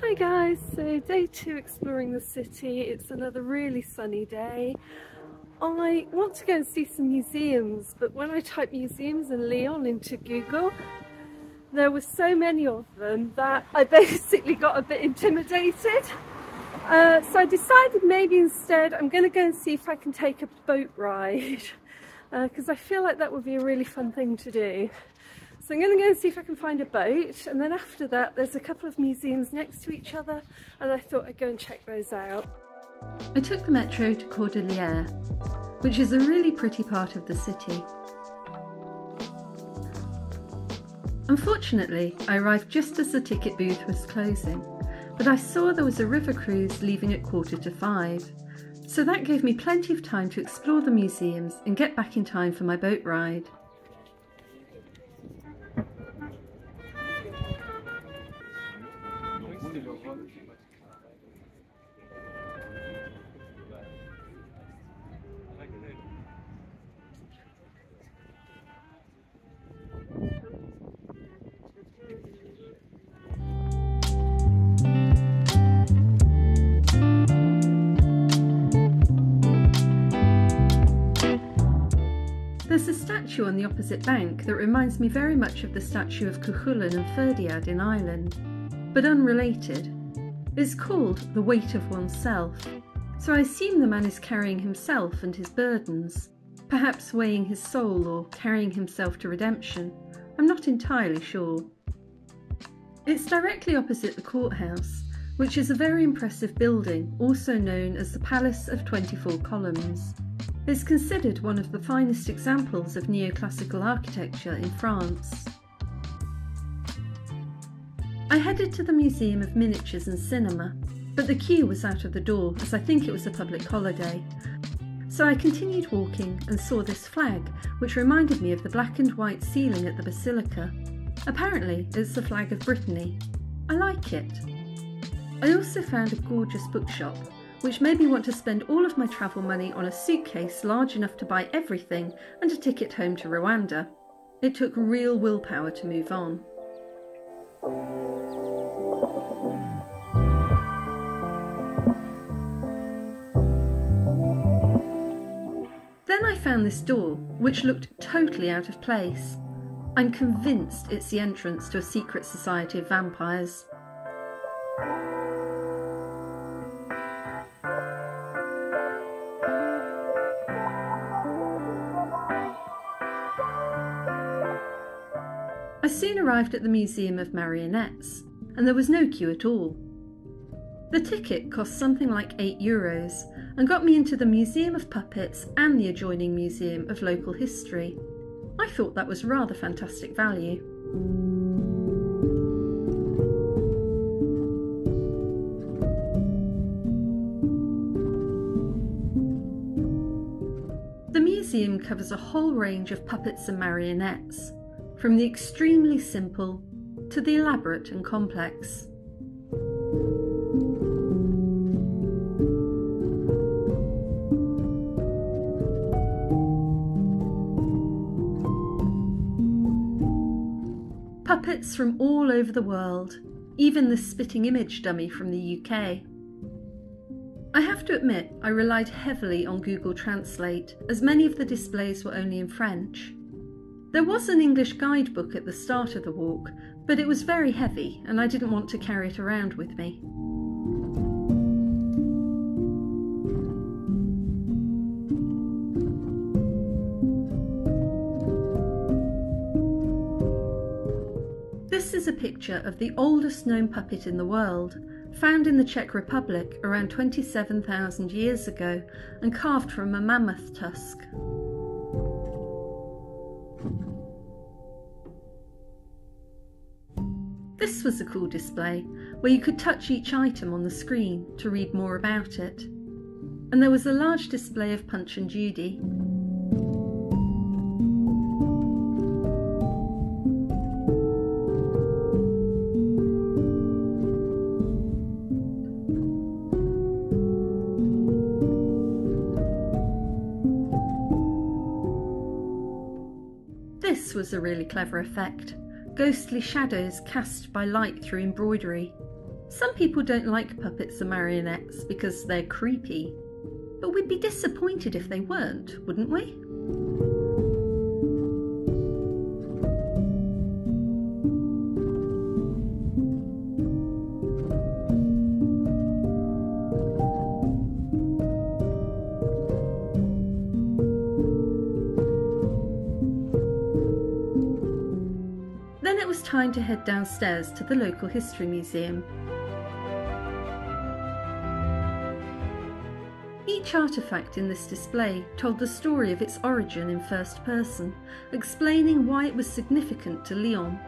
Hi guys, so day two exploring the city. It's another really sunny day. I want to go and see some museums, but when I type museums in Lyon into Google, there were so many of them that I basically got a bit intimidated. Uh, so I decided maybe instead I'm going to go and see if I can take a boat ride because uh, I feel like that would be a really fun thing to do. So I'm going to go and see if I can find a boat and then after that there's a couple of museums next to each other and I thought I'd go and check those out. I took the metro to Cordeliers, which is a really pretty part of the city. Unfortunately, I arrived just as the ticket booth was closing, but I saw there was a river cruise leaving at quarter to five, so that gave me plenty of time to explore the museums and get back in time for my boat ride. The opposite bank that reminds me very much of the statue of Cuchulainn and Ferdiad in Ireland, but unrelated. It's called The Weight of Oneself, so I assume the man is carrying himself and his burdens, perhaps weighing his soul or carrying himself to redemption. I'm not entirely sure. It's directly opposite the courthouse, which is a very impressive building, also known as the Palace of 24 Columns. It's considered one of the finest examples of neoclassical architecture in France. I headed to the Museum of Miniatures and Cinema, but the queue was out of the door as I think it was a public holiday. So I continued walking and saw this flag, which reminded me of the black and white ceiling at the Basilica. Apparently, it's the flag of Brittany. I like it. I also found a gorgeous bookshop which made me want to spend all of my travel money on a suitcase large enough to buy everything and a ticket home to Rwanda. It took real willpower to move on. Then I found this door, which looked totally out of place. I'm convinced it's the entrance to a secret society of vampires. Arrived at the Museum of Marionettes, and there was no queue at all. The ticket cost something like 8 euros and got me into the Museum of Puppets and the adjoining Museum of Local History. I thought that was rather fantastic value. The museum covers a whole range of puppets and marionettes, from the extremely simple to the elaborate and complex. Puppets from all over the world, even the spitting image dummy from the UK. I have to admit, I relied heavily on Google Translate, as many of the displays were only in French. There was an English guidebook at the start of the walk, but it was very heavy and I didn't want to carry it around with me. This is a picture of the oldest known puppet in the world, found in the Czech Republic around 27,000 years ago and carved from a mammoth tusk. This was a cool display where you could touch each item on the screen to read more about it. And there was a large display of Punch and Judy. This was a really clever effect ghostly shadows cast by light through embroidery. Some people don't like puppets and marionettes because they're creepy, but we'd be disappointed if they weren't, wouldn't we? Time to head downstairs to the local history museum. Each artefact in this display told the story of its origin in first person, explaining why it was significant to Lyon.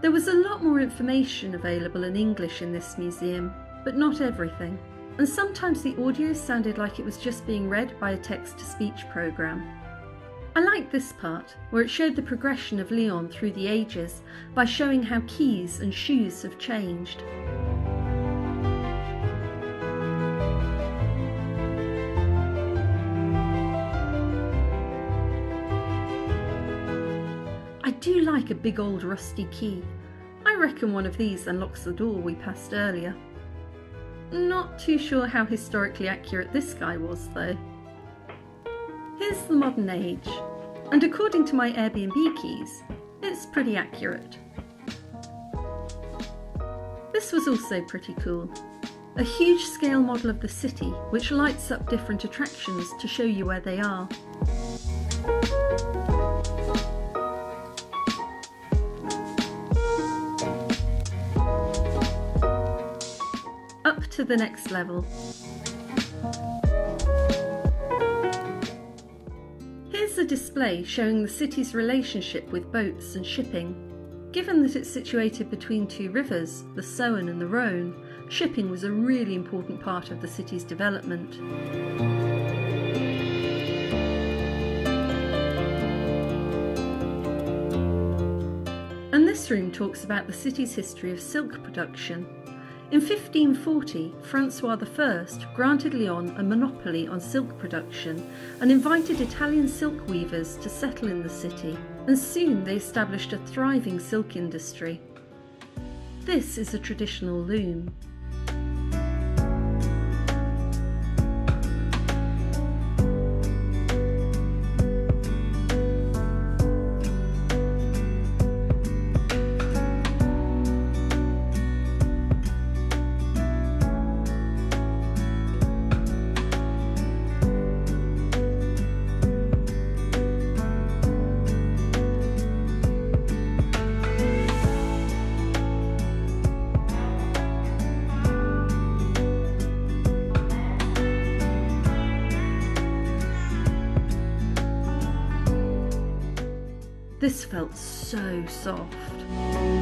There was a lot more information available in English in this museum, but not everything, and sometimes the audio sounded like it was just being read by a text to speech program. I liked this part, where it showed the progression of Lyon through the ages by showing how keys and shoes have changed. I do like a big old rusty key. I reckon one of these unlocks the door we passed earlier. Not too sure how historically accurate this guy was though. Here's the modern age, and according to my Airbnb keys, it's pretty accurate. This was also pretty cool. A huge scale model of the city which lights up different attractions to show you where they are. Up to the next level. Here's a display showing the city's relationship with boats and shipping. Given that it's situated between two rivers, the Saône and the Rhône, shipping was a really important part of the city's development. And this room talks about the city's history of silk production. In 1540, Francois I granted Lyon a monopoly on silk production and invited Italian silk weavers to settle in the city, and soon they established a thriving silk industry. This is a traditional loom. Felt so soft.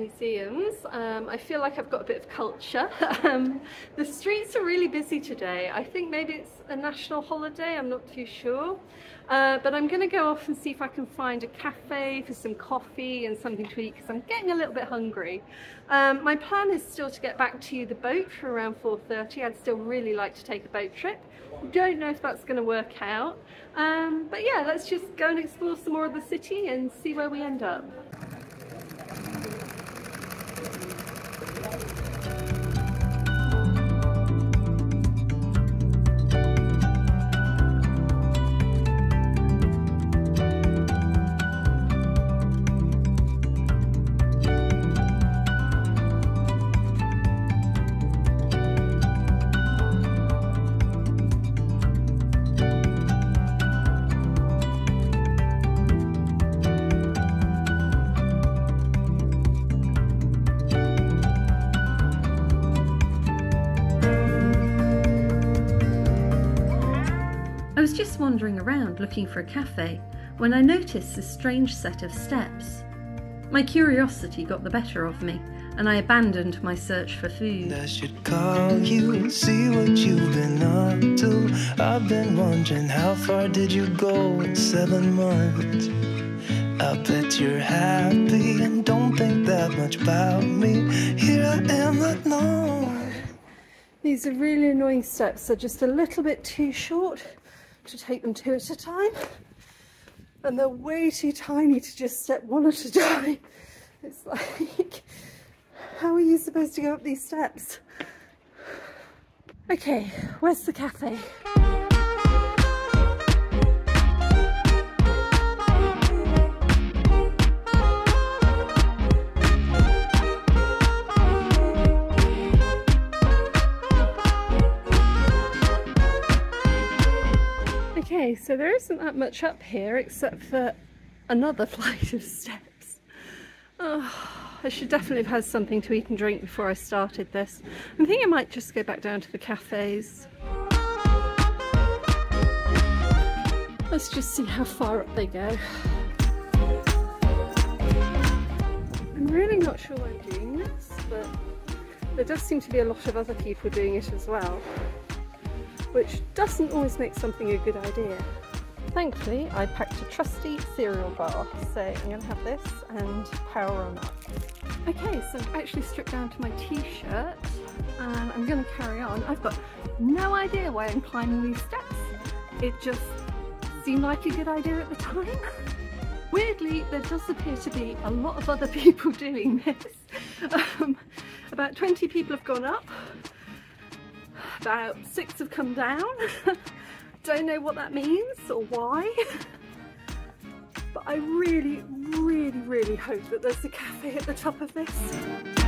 Museums. Um, I feel like I've got a bit of culture. um, the streets are really busy today. I think maybe it's a national holiday, I'm not too sure. Uh, but I'm going to go off and see if I can find a cafe for some coffee and something to eat because I'm getting a little bit hungry. Um, my plan is still to get back to the boat for around 4.30. I'd still really like to take a boat trip. Don't know if that's going to work out. Um, but yeah, let's just go and explore some more of the city and see where we end up. Looking for a cafe when I noticed this strange set of steps. My curiosity got the better of me, and I abandoned my search for food. I should call you, see what you've been up to. I've been wondering how far did you go in seven months? I bet you're happy and don't think that much about me. Here I am alone. These are really annoying steps. They're just a little bit too short to take them two at a time. And they're way too tiny to just step one at a time. It's like, how are you supposed to go up these steps? Okay, where's the cafe? So there isn't that much up here except for another flight of steps. Oh, I should definitely have had something to eat and drink before I started this. I'm thinking I might just go back down to the cafes. Let's just see how far up they go. I'm really not sure why I'm doing this, but there does seem to be a lot of other people doing it as well which doesn't always make something a good idea. Thankfully, I packed a trusty cereal bar, so I'm going to have this and power on up. Okay, so I've actually stripped down to my t-shirt and I'm going to carry on. I've got no idea why I'm climbing these steps. It just seemed like a good idea at the time. Weirdly, there does appear to be a lot of other people doing this. Um, about 20 people have gone up about six have come down. Don't know what that means or why. but I really, really, really hope that there's a cafe at the top of this.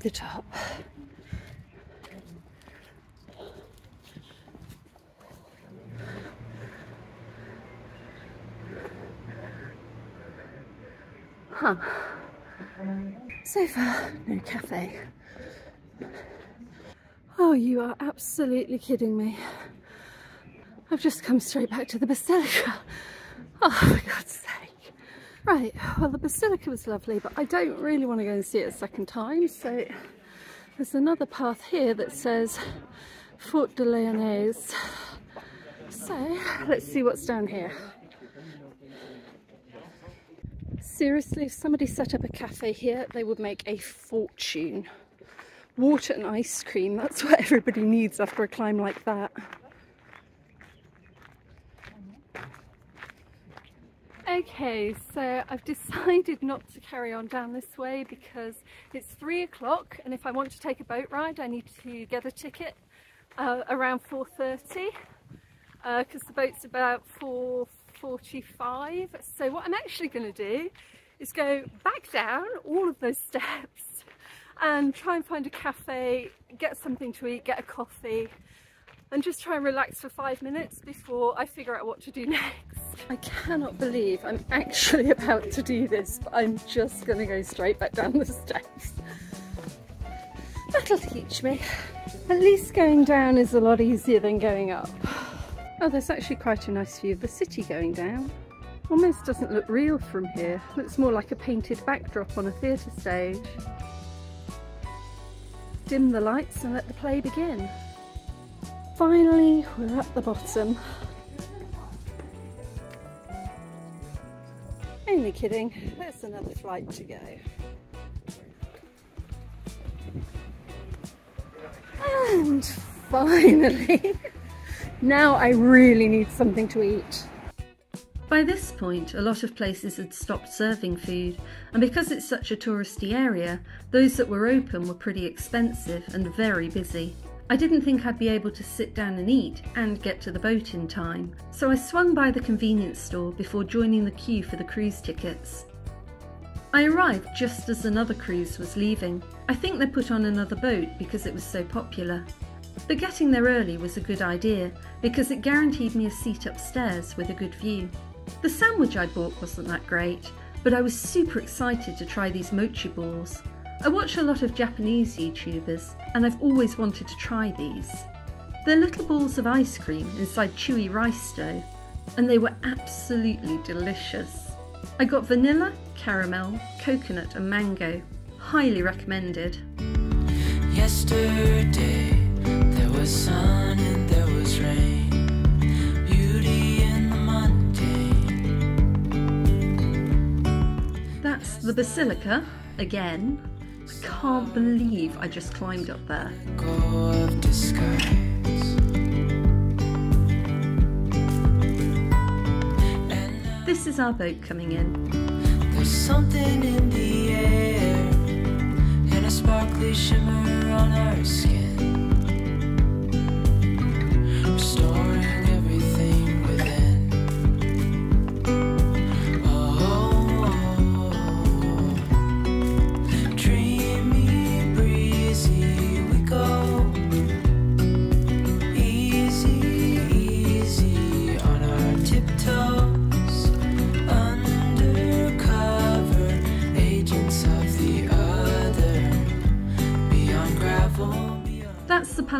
The top. Huh. So far, no cafe. Oh, you are absolutely kidding me. I've just come straight back to the Basilica. Oh, for God's sake. Right, well the Basilica was lovely, but I don't really want to go and see it a second time, so there's another path here that says Fort de Lyonnaise. So, let's see what's down here. Seriously, if somebody set up a cafe here, they would make a fortune. Water and ice cream, that's what everybody needs after a climb like that. Okay, so I've decided not to carry on down this way because it's three o'clock and if I want to take a boat ride I need to get a ticket uh, around 4.30 because uh, the boat's about 4.45 so what I'm actually going to do is go back down all of those steps and try and find a cafe, get something to eat, get a coffee and just try and relax for five minutes before I figure out what to do next. I cannot believe I'm actually about to do this, but I'm just to go straight back down the steps. That'll teach me. At least going down is a lot easier than going up. Oh, there's actually quite a nice view of the city going down. Almost doesn't look real from here. Looks more like a painted backdrop on a theatre stage. Dim the lights and let the play begin. Finally, we're at the bottom. Only kidding, there's another flight to go. And finally, now I really need something to eat. By this point, a lot of places had stopped serving food, and because it's such a touristy area, those that were open were pretty expensive and very busy. I didn't think I'd be able to sit down and eat and get to the boat in time, so I swung by the convenience store before joining the queue for the cruise tickets. I arrived just as another cruise was leaving. I think they put on another boat because it was so popular. But getting there early was a good idea because it guaranteed me a seat upstairs with a good view. The sandwich I bought wasn't that great, but I was super excited to try these mochi balls. I watch a lot of Japanese YouTubers and I've always wanted to try these. They're little balls of ice cream inside chewy rice dough and they were absolutely delicious. I got vanilla, caramel, coconut and mango. Highly recommended. Yesterday there was sun and there was rain. Beauty in the mundane. That's the Basilica, again. I can't believe I just climbed up there. This is our boat coming in. there's something in the air and a sparkly shimmer on our skin.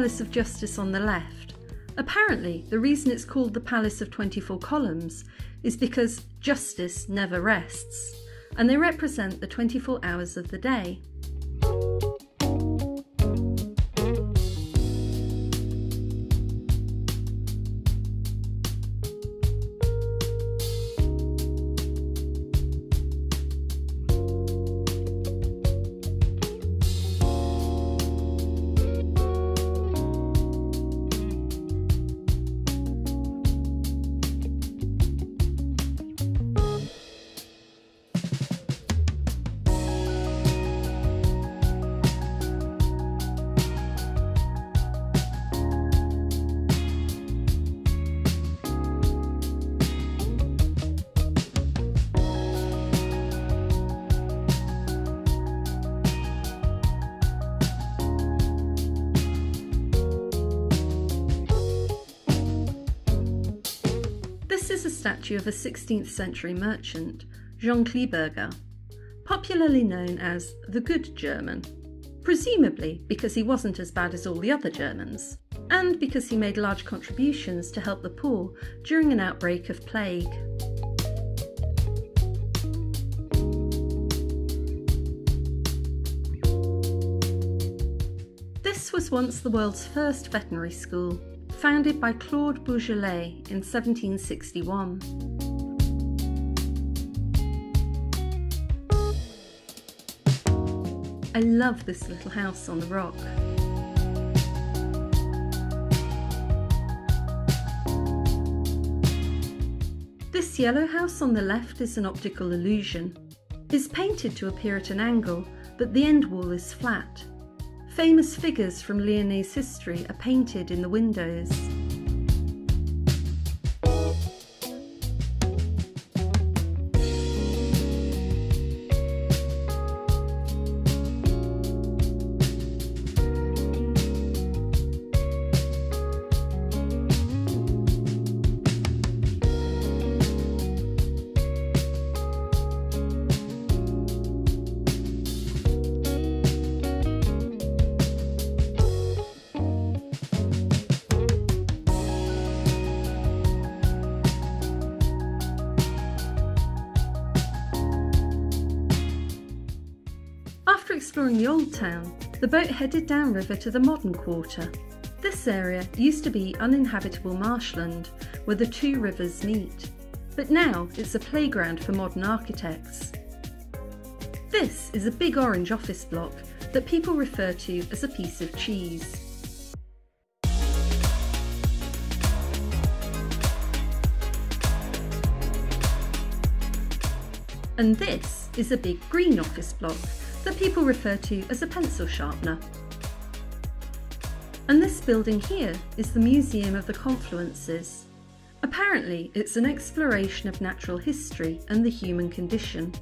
Palace of Justice on the left. Apparently, the reason it's called the Palace of 24 Columns is because justice never rests, and they represent the 24 hours of the day. This is a statue of a 16th century merchant, Jean Kleberger, popularly known as the Good German, presumably because he wasn't as bad as all the other Germans, and because he made large contributions to help the poor during an outbreak of plague. This was once the world's first veterinary school, founded by Claude Bourgelat in 1761. I love this little house on the rock. This yellow house on the left is an optical illusion. It's painted to appear at an angle, but the end wall is flat. Famous figures from Lyonnais history are painted in the windows. Exploring the old town, the boat headed downriver to the modern quarter. This area used to be uninhabitable marshland where the two rivers meet, but now it's a playground for modern architects. This is a big orange office block that people refer to as a piece of cheese. And this is a big green office block that people refer to as a pencil sharpener. And this building here is the Museum of the Confluences. Apparently, it's an exploration of natural history and the human condition.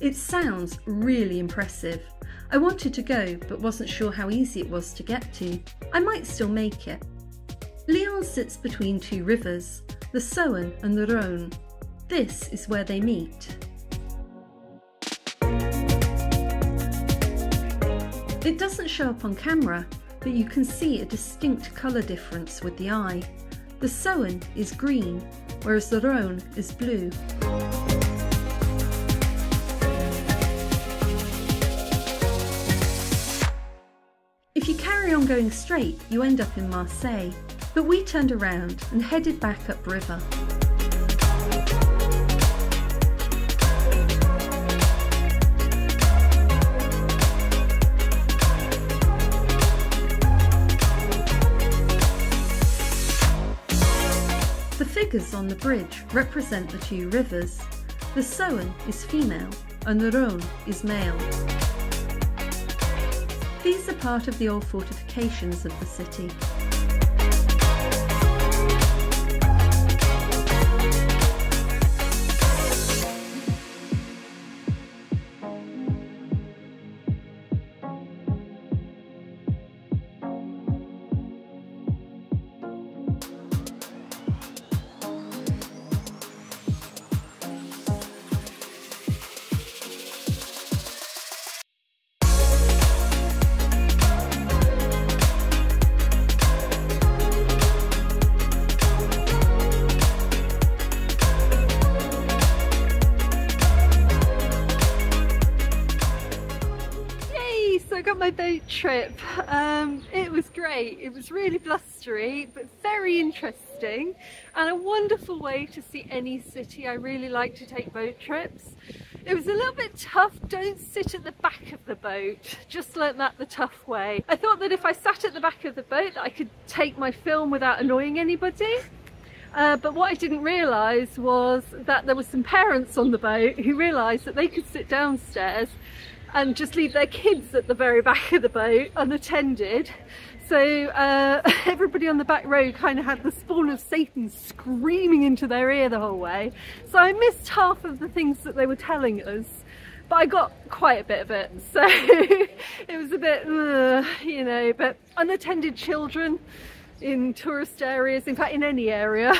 It sounds really impressive. I wanted to go but wasn't sure how easy it was to get to. I might still make it. Lyon sits between two rivers, the Saône and the Rhône. This is where they meet. It doesn't show up on camera, but you can see a distinct colour difference with the eye. The Saône is green, whereas the Rhône is blue. If you carry on going straight, you end up in Marseille, but we turned around and headed back upriver. Figures on the bridge represent the two rivers. The Saône is female and the Rhône is male. These are part of the old fortifications of the city. Trip. Um, it was great. It was really blustery, but very interesting, and a wonderful way to see any city. I really like to take boat trips. It was a little bit tough. Don't sit at the back of the boat. Just learnt that the tough way. I thought that if I sat at the back of the boat, I could take my film without annoying anybody. Uh, but what I didn't realise was that there were some parents on the boat who realised that they could sit downstairs and just leave their kids at the very back of the boat unattended. So uh, everybody on the back row kind of had the spawn of Satan screaming into their ear the whole way. So I missed half of the things that they were telling us, but I got quite a bit of it. So it was a bit, uh, you know, but unattended children in tourist areas, in fact in any area,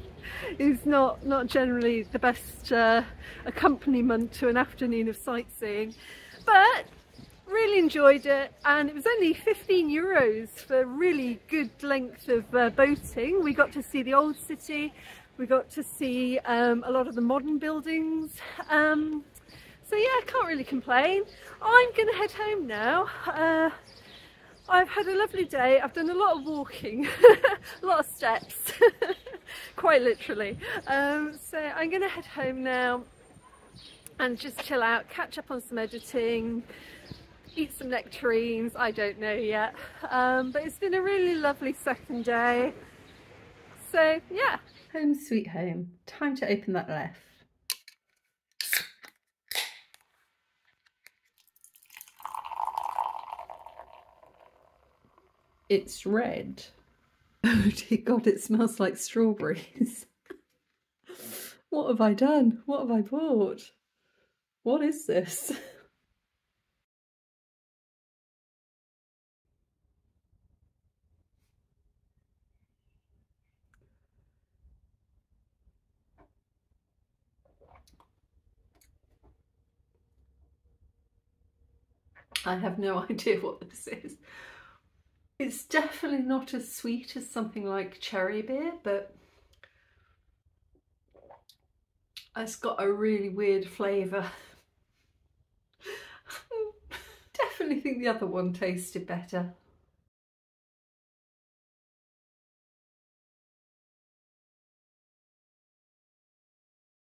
is not, not generally the best uh, accompaniment to an afternoon of sightseeing. But really enjoyed it and it was only 15 euros for really good length of uh, boating. We got to see the old city, we got to see um, a lot of the modern buildings. Um, so yeah, I can't really complain. I'm gonna head home now. Uh, I've had a lovely day. I've done a lot of walking, a lot of steps, quite literally. Um, so I'm to head home now and just chill out, catch up on some editing, eat some nectarines. I don't know yet. Um, but it's been a really lovely second day. So yeah. Home sweet home. Time to open that left. It's red. Oh dear God, it smells like strawberries. what have I done? What have I bought? What is this? I have no idea what this is. It's definitely not as sweet as something like cherry beer, but it's got a really weird flavour. definitely think the other one tasted better.